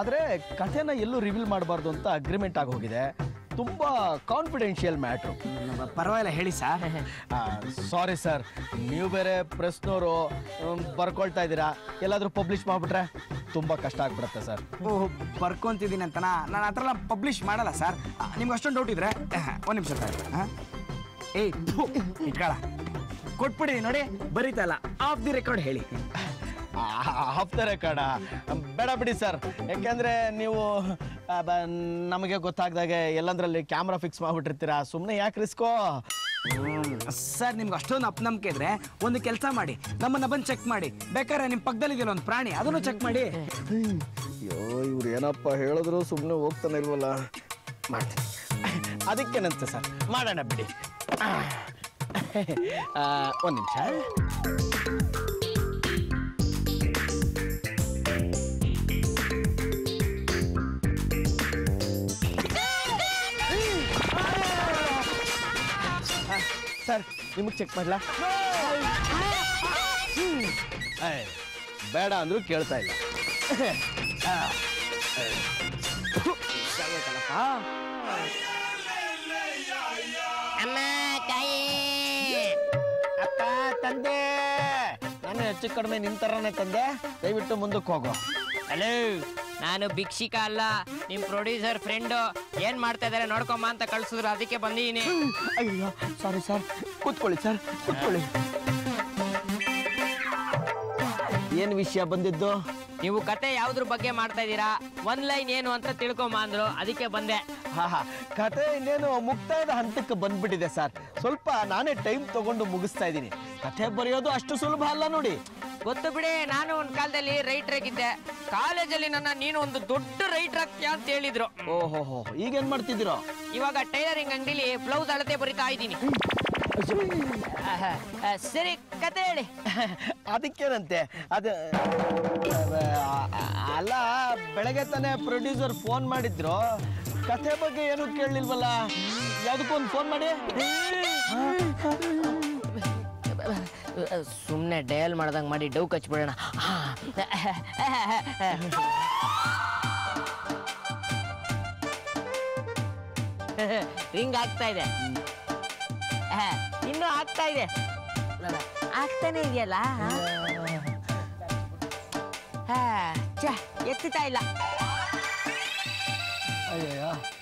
ಆದರೆ ಕಥೆನ ಎಲ್ಲೂ ರಿವೀಲ್ ಮಾಡಬಾರ್ದು ಅಂತ ಅಗ್ರಿಮೆಂಟ್ ಆಗಿ ಹೋಗಿದೆ. ತುಂಬ ಕಾನ್ಫಿಡೆನ್ಷಿಯಲ್ ಮ್ಯಾಟ್ರು ಪರವಾಗಿಲ್ಲ ಹೇಳಿ ಸರ್ ಸಾರಿ ಸರ್ ನೀವು ಬೇರೆ ಪ್ರೆಸ್ನವರು ಬರ್ಕೊಳ್ತಾ ಇದ್ದೀರಾ? ಎಲ್ಲಾದರೂ ಪಬ್ಲಿಷ್ ಮಾಡಿಬಿಟ್ರೆ ತುಂಬ ಕಷ್ಟ ಆಗ್ಬಿಡುತ್ತೆ ಸರ್ ಓಹ್ ಬರ್ಕೊಂತಿದ್ದೀನಿ ಅಂತನಾ? ನಾನು ಆ ಥರ ಎಲ್ಲ ಪಬ್ಲಿಷ್ ಮಾಡಲ್ಲ ಸರ್ ನಿಮ್ಗೆ ಅಷ್ಟೊಂದು ಡೌಟ್ ಇದ್ರೆ [laughs] ಒಂದು ನಿಮಿಷ ಸರ್ ಹಾಂ ಏಯ್ ಇಟ್ಕೊಳ್ಳ ಇಟ್ಕೊಳ. ಕೊಟ್ಬಿಡಿ ನೋಡಿ ಬರೀತಲ್ಲ ಆಫ್ ದಿ ರೆಕಾರ್ಡ್ ಹೇಳಿ. ಹಾಫ್ತಾರೆ ಕಡ ಬೇಡ ಬಿಡಿ ಸರ್. ಯಾಕೆಂದ್ರೆ ನೀವು ನಮಗೆ ಗೊತ್ತಾಗ್ದಾಗೆ ಎಲ್ಲಂದ್ರಲ್ಲಿ ಕ್ಯಾಮ್ರಾ ಫಿಕ್ಸ್ ಮಾಡ್ಬಿಟ್ಟಿರ್ತೀರಾ. ಸುಮ್ಮನೆ ಯಾಕೆ ರಿಸ್ಕೋ? ಸರ್ ನಿಮ್ಗೆ ಅಷ್ಟೊಂದು ಅಪನಂಬಿಕೆ ಇದ್ರೆ ಒಂದು ಕೆಲಸ ಮಾಡಿ ನಮ್ಮನ್ನ ಬಂದು ಚೆಕ್ ಮಾಡಿ. ಬೇಕಾದ್ರೆ ನಿಮ್ಮ ಪಕ್ಕದಲ್ಲಿದೆಯಲ್ಲ ಒಂದು ಪ್ರಾಣಿ ಅದನ್ನು ಚೆಕ್ ಮಾಡಿ. ಅಯ್ಯೋ ಇವ್ರು ಏನಪ್ಪ ಹೇಳಿದ್ರು ಸುಮ್ಮನೆ ಹೋಗ್ತಾನೆ ಇಲ್ವಲ್ಲ? ಮಾಡ್ತೀನಿ. ಅದಕ್ಕೇನಂತೆ ಸರ್ ಮಾಡೋಣ ಬಿಡಿ. ಒಂದು ನಿಮಿಷ. ನಿಮಗೆ ಚೆಕ್ ಮಾಡಲಾ? ಬೇಡ ಅಂದ್ರು ಕೇಳ್ತಾ ಇಲ್ಲ. ಅಮ್ಮ ತಾಯಿ. ಅಪ್ಪ ತಂದೆ. ನಾನು ಹೆಚ್ಚು ಕಡಿಮೆ ನಿನ್ ತರನೇ ತಂದೆ. ದಯವಿಟ್ಟು ಮುಂದಕ್ಕೆ ಹೋಗೋ. ಹಲೋ ನಾನು ಭಿಕ್ಷಿಕ ಅಲ್ಲ ನಿಮ್ ಪ್ರೊಡ್ಯೂಸರ್ ಫ್ರೆಂಡು ಏನ್ ಮಾಡ್ತಾ ಇದಾರೆ ನೋಡ್ಕೊಂಬ ಅಂತ ಕಳ್ಸಿದ್ರು ಅದಕ್ಕೆ ಬಂದಿದ್ದೀನಿ ಅಯ್ಯೋ ಸಾರಿ ಸರ್ ಕೂತ್ಕೊಳ್ಳಿ ಸರ್ ಕೂತ್ಕೊಳ್ಳಿ. ಏನು ವಿಷಯ ಬಂದಿದ್ದು? ನೀವು ಕತೆ ಯಾವ್ದ್ರ ಬಗ್ಗೆ ಮಾಡ್ತಾ ಇದ್ದೀರಾ? ಒಂದ್ ಲೈನ್ ಏನು ಅಂತ ತಿಳ್ಕೊಂಬ ಅಂದ್ರು ಅದಕ್ಕೆ ಬಂದೆ. ಹಾ ಹಾ. ಕತೆ ಇನ್ನೇನು ಮುಕ್ತಾಯದ ಹಂತಕ್ಕೆ ಬಂದ್ಬಿಟ್ಟಿದೆ ಸರ್. ಸ್ವಲ್ಪ ನಾನೇ ಟೈಮ್ ತಗೊಂಡು ಮುಗಿಸ್ತಾ ಇದ್ದೀನಿ. ಕಥೆ ಬರೆಯೋದು ಅಷ್ಟು ಸುಲಭ ಅಲ್ಲ ನೋಡಿ. ಗೊತ್ತು ಬಿಡಿ ನಾನು ಒಂದ್ ಕಾಲದಲ್ಲಿ ರೈಟರ್ ಆಗಿದ್ದೆ ಕಾಲೇಜಲ್ಲಿ ನನ್ನ ನೀನು ಒಂದು ದೊಡ್ಡ ರೈಟರ್ ಆಗ್ತೀಯ ಅಂತ ಹೇಳಿದ್ರು. ಓಹೋ ಈಗ ಈಗೇನ್ ಮಾಡ್ತಿದ್ದೀರೋ? ಇವಾಗ ಟೈಲರಿಂಗ್ ಅಂಗಡಿಲಿ ಬ್ಲೌಸ್ ಅಳತೆ ಬರಿತಾ ಇದ್ದೀನಿ. ಸರಿ ಕತೆ ಹೇಳಿ. ಅದಕ್ಕೇನಂತೆ? ಅದು ಅಲ್ಲ ಬೆಳಗ್ಗೆ ತಾನೇ ಪ್ರೊಡ್ಯೂಸರ್ ಫೋನ್ ಮಾಡಿದ್ರು. ಕಥೆ ಬಗ್ಗೆ ಏನು ಕೇಳಲಿಲ್ವಲ್ಲ? ಯಾವುದಕ್ಕೊಂದು ಫೋನ್ ಮಾಡಿ. ಸುಮ್ಮನೆ ಡಯಲ್ ಮಾಡ್ದಂಗೆ ಮಾಡಿ ಡೌ ಕಚ್ಬಿಡೋಣ. ರಿಂಗ್ ಆಗ್ತಾ ಇದೆ. ಇನ್ನೂ ಆಗ್ತಾ ಇದೆ. ಆಗ್ತಾನೆ ಇದೆಯಲ್ಲ? ಎತ್ತುತ್ತಾ ಇಲ್ಲ.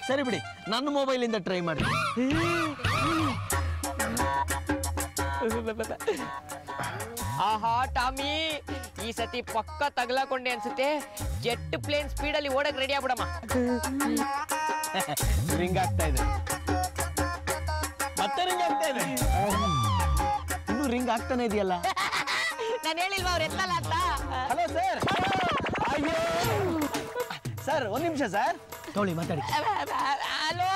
ಸರಿ ಬಿಡಿ ನನ್ನ ಮೊಬೈಲಿಂದ ಟ್ರೈ ಮಾಡಿ ಆಹಾ ಟಾಮಿ ಈ ಸತಿ ಪಕ್ಕ ತಗಲಾಕೊಂಡೆ ಅನ್ಸುತ್ತೆ. ಜೆಟ್ ಪ್ಲೇನ್ ಸ್ಪೀಡಲ್ಲಿ ಓಡಕ್ ರೆಡಿ ಆಗ್ಬಿಡಮ್ಮ. [laughs] ರಿಂಗ್ ಆಗ್ತಾ ಇದೆ. ಇದೆ ಇನ್ನು ರಿಂಗ್ ಆಗ್ತಾನೆ ಇದೆಯಲ್ಲ? [laughs] ನಾನು ಹೇಳಿಲ್ವಾ ಅವ್ರು ಎತ್ತಲ್ಲ ಅಂತ? ಹಲೋ ಸರ್ ಅಯ್ಯೋ. ಸರ್ ಒಂದ್ ನಿಮಿಷ ಸರ್ ತಗೊಳ್ಳಿ ಮಾತಾಡಿ. ಹಲೋ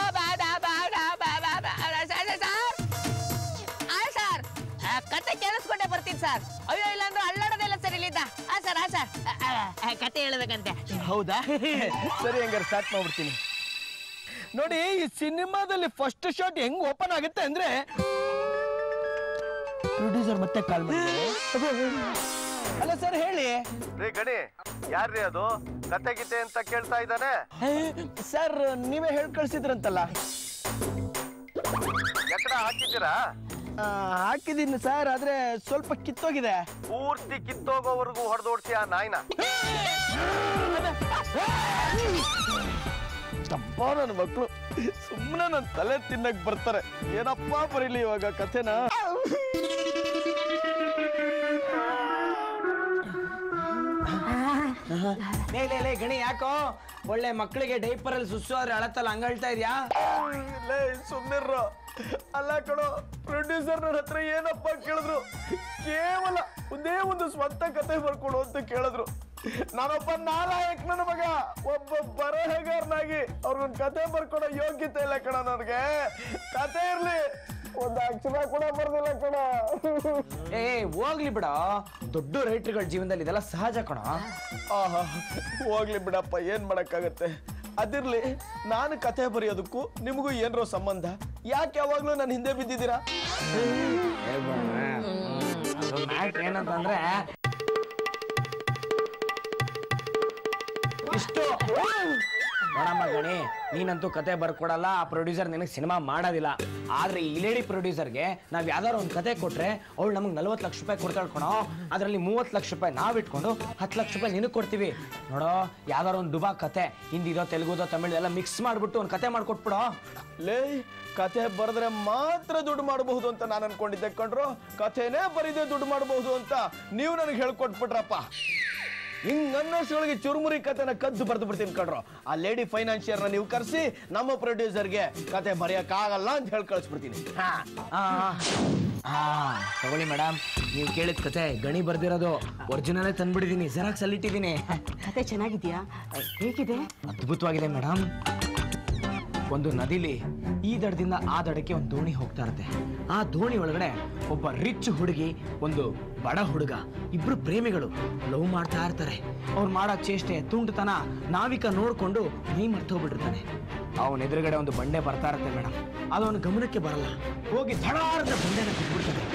ಸರ್ ಕತೆ ಕೇಳಿಸ್ಕೊಂಡೆ ಬರ್ತೀನಿ ಸರ್ ಅಯ್ಯೋ ಇಲ್ಲ ಅಂದ್ರೆ ಅಲ್ಲಾಡೋದೆಲ್ಲ ಸರ್ ಇಲ್ಲಿದ್ದ. ಹಾ ಸರ್ ಹಾ ಸರ್ ಕತೆ ಹೇಳ್ಬೇಕಂತೆ. ಹೌದಾ? [laughs] ಸರಿ ಹಂಗಾರೆ ಸ್ಟಾರ್ಟ್ ಮಾಡ್ಬಿಡ್ತೀನಿ. ನೋಡಿ ಈ ಸಿನಿಮಾದಲ್ಲಿ ಫಸ್ಟ್ ಶಾಟ್ ಹೆಂಗ್ ಓಪನ್ ಆಗುತ್ತೆ ಅಂದ್ರೆ ಪ್ರೊಡ್ಯೂಸರ್ ಮತ್ತೆ ಕಾಲ್ ಹಲೋ ಅಲ್ಲ ಸರ್ ಹೇಳಿ. ರೀ ಗಣಿ ಯಾರ್ರಿ ಅದು? ಕತೆ ಗಿತೆ ಅಂತ ಕೇಳ್ತಾ ಇದ್ದಾನೆ? ಸರ್ ನೀವೇ ಹೇಳಿ ಕಳ್ಸಿದ್ರಂತಲ್ಲ. ಎಕಡ ಹಾಕಿದ್ದೀರಾ? ಆ, ಹಾಕಿದ್ದೀನಿ ಸರ್ ಆದ್ರೆ ಸ್ವಲ್ಪ ಕಿತ್ತೋಗಿದೆ. ಪೂರ್ತಿ ಕಿತ್ತೋಗೋವರೆಗೂ ಹೊಡೆದೋಡ್ಸಿ ಆ ನಾಯಿನ? ತಪ್ಪ ನನ್ನ ಮಕ್ಕಳು ಸುಮ್ಮನೆ ನನ್ನ ತಲೆ ತಿನ್ನಕ್ ಬರ್ತಾರೆ. ಏನಪ್ಪಾ ಬರೀಲಿ ಇವಾಗ ಕಥೆನ? ಲೇ ಲೇ ಲೇ ಗಣಿ ಯಾಕೋ? ಒಳ್ಳೆ ಮಕ್ಕಳಿಗೆ ಡೈಪರ್ ಅಲ್ಲಿ ಸುಸ್ಸು ಆದ್ರೆ ಅಳತ್ತಲ್ಲ ಹಂಗಳ್ತಾ ಇದ್ಯಾ? ಲೇ ಸುಮ್ಮನಿರ್ರು ಅಲ್ಲ ಕಣೋ ಪ್ರೊಡ್ಯೂಸರ್ ನನ್ನ ಹತ್ರ ಏನಪ್ಪ ಕೇಳಿದ್ರು? ಕೇವಲ ಒಂದೇ ಒಂದು ಸ್ವಂತ ಕತೆ ಬರ್ಕೊಡು ಅಂತ ಕೇಳಿದ್ರು. ನಾನೊಬ್ಬ ನಾಲಾಯಕ್ ನನ್ನ ಮಗ ಒಬ್ಬ ಬರಹಗಾರನಾಗಿ ಅವ್ರಿಗೊಂದು ಕತೆ ಬರ್ಕೊಡೋ ಯೋಗ್ಯತೆ ಇಲ್ಲ ಕಣ ನನಗೆ. ಕತೆ ಇರ್ಲಿ. ಒಂದು ಅಕ್ಷರ ಕೂಡ ಬರ್ದಿಲ್ಲ ಕಣ. ಏ ಹೋಗ್ಲಿ ಬಿಡ. ದೊಡ್ಡ ರೈಟರ್ಗಳ ಜೀವನದಲ್ಲಿ ಇದೆಲ್ಲ ಸಹಜ ಕಣ. ಆಹಾ ಹೋಗ್ಲಿ ಬಿಡಪ್ಪ ಏನ್ ಮಾಡಕ್ಕಾಗತ್ತೆ? ಅದಿರ್ಲಿ ನಾನು ಕತೆ ಬರೆಯೋದಕ್ಕೂ ನಿಮಗೂ ಏನರೋ ಸಂಬಂಧ? ಯಾಕೆ ಯಾವಾಗ್ಲೂ ನನ್ನ ಹಿಂದೆ ಬಿದ್ದಿದ್ದೀರಾ? ಏನಂತಂದ್ರೆ ಇಷ್ಟು. ನೋಡಮ್ಮ ಗಣಿ, ನೀನಂತೂ ಕತೆ ಬರ್ಕೊಡಲ್ಲ, ಆ ಪ್ರೊಡ್ಯೂಸರ್ ನಿನಗೆ ಸಿನಿಮಾ ಮಾಡೋದಿಲ್ಲ. ಆದ್ರೆ ಈ ಲೇಡಿ ಪ್ರೊಡ್ಯೂಸರ್ಗೆ ನಾವು ಯಾವ್ದಾದ್ರು ಒಂದು ಕತೆ ಕೊಟ್ರೆ ಅವಳು ನಮಗೆ ನಲ್ವತ್ತು ಲಕ್ಷ ರೂಪಾಯಿ ಕೊಡ್ತಾಳ್ ಕಣೋ. ಅದರಲ್ಲಿ ಮೂವತ್ತು ಲಕ್ಷ ರೂಪಾಯಿ ನಾವ್ ಇಟ್ಕೊಂಡು ಹತ್ತು ಲಕ್ಷ ರೂಪಾಯಿ ನಿನಗೆ ಕೊಡ್ತೀವಿ. ನೋಡೋ ಯಾವ್ದಾರು ಒಂದು ದುಬಾ ಕತೆ, ಹಿಂದಿದೋ ತೆಲುಗುದೋ ತಮಿಳು ಎಲ್ಲ ಮಿಕ್ಸ್ ಮಾಡಿಬಿಟ್ಟು ಒಂದು ಕತೆ ಮಾಡ್ಕೊಟ್ಬಿಡೋ. ಲೇ, ಕತೆ ಬರೆದ್ರೆ ಮಾತ್ರ ದುಡ್ಡು ಮಾಡಬಹುದು ಅಂತ ನಾನು ಅನ್ಕೊಂಡಿದ್ದೆ ಕಣ್ರು. ಕಥೆನೇ ಬರೀದೆ ದುಡ್ಡು ಮಾಡಬಹುದು ಅಂತ ನೀವು ನನಗೆ ಹೇಳ್ಕೊಟ್ಬಿಟ್ರಪ್ಪ. ಹಿಂಗ್ ಅನ್ನೋಷ್ಟೊಳಗೆ ಚುರುಮುರಿ ಕತೆನ ಕದ್ದು ಬರ್ದು ಬಿಡ್ತೀನಿ ಕಣ್ರು. ಆ ಲೇಡಿ ಫೈನಾನ್ಷಿಯರ್ನ ನೀವು ಕರೆಸಿ ನಮ್ಮ ಪ್ರೊಡ್ಯೂಸರ್ಗೆ ಕತೆ ಬರೆಯಕ್ಕಾಗಲ್ಲ ಅಂತ ಹೇಳಿ ಕಳಿಸ್ಬಿಡ್ತೀನಿ. ಹಾ. ಆ, ಆ, ತಗೊಳ್ಳಿ ಮೇಡಮ್ ನೀವು ಕೇಳಿದ ಕತೆ ಗಣಿ ಬರ್ದಿರೋದು ಒರಿಜಿನಲೇ ತಂದ್ಬಿಟ್ಟಿದ್ದೀನಿ ಜೆರಾಕ್ಸ್ ಅಲ್ಲಿ ಇಟ್ಟಿದ್ದೀನಿ ಕತೆ ಚೆನ್ನಾಗಿದ್ಯಾ? ಹೇಗಿದೆ? ಅದ್ಭುತವಾಗಿದೆ ಮೇಡಮ್ ಒಂದು ನದಿಲಿ ಈ ದಡದಿಂದ ಆ ದಡಕ್ಕೆ ಒಂದು ದೋಣಿ ಹೋಗ್ತಾ ಇರುತ್ತೆ. ಆ ದೋಣಿ ಒಳಗಡೆ ಒಬ್ಬ ರಿಚ್ ಹುಡುಗಿ, ಒಂದು ಬಡ ಹುಡುಗ, ಇಬ್ರು ಪ್ರೇಮಿಗಳು ಲವ್ ಮಾಡ್ತಾ ಇರ್ತಾರೆ. ಅವ್ರು ಮಾಡೋ ಚೇಷ್ಟೆ, ತುಂಡುತನ ನಾವಿಕ ನೋಡಿಕೊಂಡು ಮೈ ಮರ್ತೋಗ್ಬಿಟ್ಟಿರ್ತಾನೆ ಅವನ ಎದುರುಗಡೆ ಒಂದು ಬಂಡೆ ಬರ್ತಾ ಇರುತ್ತೆ ಮೇಡಮ್ ಅದು ಅವನ ಗಮನಕ್ಕೆ ಬರಲ್ಲ. ಹೋಗಿ ಧಡಾರದ ಬಂಡೆನ ಬಿಟ್ಬಿಡ್ತಾನೆ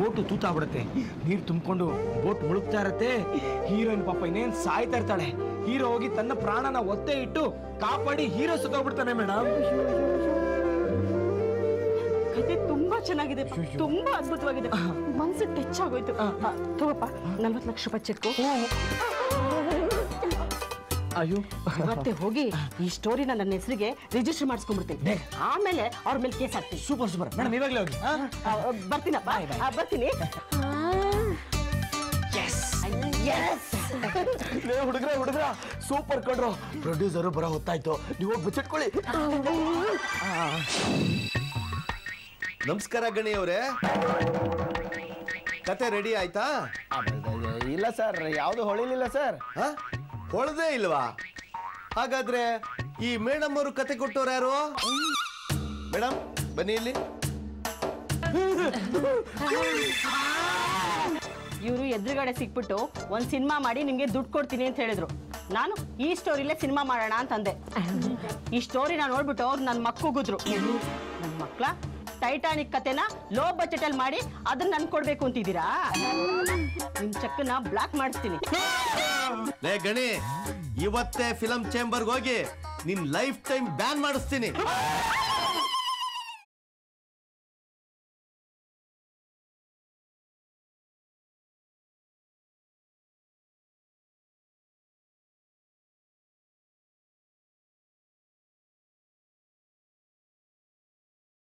ಬೋಟು ತೂತಾಗ್ಬಿಡುತ್ತೆ. ನೀರು ತುಂಬಿಕೊಂಡು ಬೋಟ್ ಮುಳುಗ್ತಾ ಇರತ್ತೆ. ಹೀರೋಯಿನ್ ಪಾಪ ಇನ್ನೇನ್ ಸಾಯ್ತಾ ಇರ್ತಾಳೆ. ಹೀರೋ ಹೋಗಿ ತನ್ನ ಪ್ರಾಣನ ಒತ್ತೆ ಇಟ್ಟು ಕಾಪಾಡಿ ಹೀರೋ ಸುತ್ತೋಗ್ಬಿಡ್ತಾನೆ ಮೇಡಮ್ ಕತೆ ತುಂಬಾ ಚೆನ್ನಾಗಿದೆ ತುಂಬಾ ಅದ್ಭುತವಾಗಿದೆ. ಮನ್ಸು ಟಚ್ ಆಗೋಯ್ತು. ತಗೋಪ್ಪ ನಲ್ವತ್ತು ಲಕ್ಷ ರೂಪಾಯಿ ಚೆಕ್ಕು. ಅಯ್ಯೋ. ಮತ್ತೆ ಹೋಗಿ ಈ ಸ್ಟೋರಿನ ನನ್ನ ಹೆಸರಿಗೆ ರಿಜಿಸ್ಟರ್ ಮಾಡಿಸ್ಕೊಂಡ್ಬಿಡ್ತೀನಿ. ಆಮೇಲೆ ಅವ್ರ ಮೇಲೆ ಕೇಸ್ ಹಾಕ್ತೀನಿ. ಸೂಪರ್ ಸೂಪರ್ ಮೇಡಮ್ ಇವಾಗಲೇ ಹೋಗಿ. ಬರ್ತೀನಪ್ಪ. ಆ, ಬರ್ತೀನಿ. ಹುಡುಗ್ರ ಹುಡುಗ್ರೆ ಹುಡುಗ್ರ. ಸೂಪರ್ ಕಣ್ರು. ಪ್ರೊಡ್ಯೂಸರು ಬರೋ ಹೊತ್ತಾಯ್ತು. ನೀವು ಹೋಗಿ ಬಚ್ಚಿಟ್ಕೊಳ್ಳಿ ನಮಸ್ಕಾರ ಗಣಿ ಅವರೇ. ಕತೆ ರೆಡಿ ಆಯ್ತಾ? ಇಲ್ಲ ಸರ್. ಯಾವುದು ಹೊಳಿಲಿಲ್ಲ ಸರ್. ಹೊಳದೇ ಇಲ್ವಾ? ಹಾಗಾದ್ರೆ ಈ ಮೇಡಮ್ ಅವರು ಕತೆ ಕೊಟ್ಟವ್ರು ಯಾರು? ಮೇಡಮ್, ಬನ್ನಿ ಇಲ್ಲಿ. ಇವರು ಎದುರುಗಡೆ ಸಿಕ್ಬಿಟ್ಟು ಒಂದ್ ಸಿನಿಮಾ ಮಾಡಿ ನಿಮ್ಗೆ ದುಡ್ಡು ಕೊಡ್ತೀನಿ ಅಂತ ಹೇಳಿದ್ರು. ನಾನು ಈ ಸ್ಟೋರಿಲೇ ಸಿನಿಮಾ ಮಾಡೋಣ ಅಂತಂದೆ. ಈ ಸ್ಟೋರಿನ ನೋಡ್ಬಿಟ್ಟು ಅವ್ರು ನನ್ನ ಮಕ್ಕುಗಿದ್ರು ನನ್ನ ಮಕ್ಳ ಟೈಟಾನಿಕ್ ಕತೆನ ಲೋ ಬಜೆಟ್ ಅಲ್ಲಿ ಮಾಡಿ ಅದನ್ನ ನನ್ ಕೊಡ್ಬೇಕು ಅಂತಿದ್ದೀರಾ? ನಿಮ್ ಚೆಕ್ನ ಬ್ಲಾಕ್ ಮಾಡಿಸ್ತೀನಿ. ಗಣಿ, ಇವತ್ತೇ ಫಿಲಂ ಚೇಂಬರ್ಗೆ ಹೋಗಿ ನಿನ್ ಲೈಫ್ ಟೈಮ್ ಬ್ಯಾನ್ ಮಾಡಿಸ್ತೀನಿ.